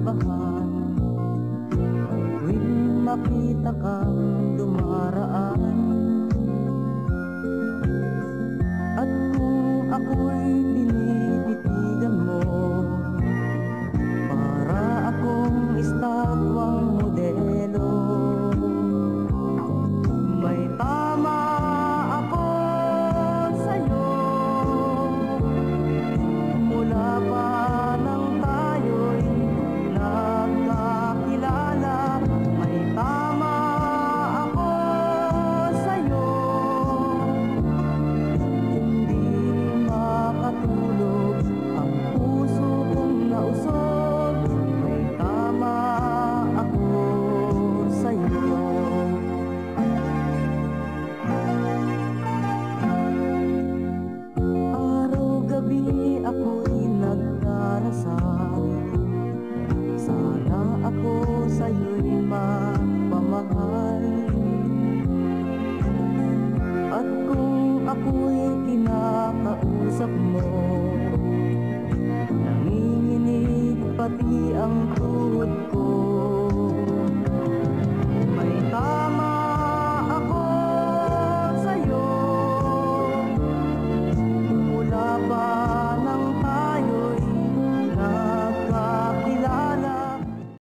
kinakabahan Tuwing makita kang dumaraan At kung ako'y 彼岸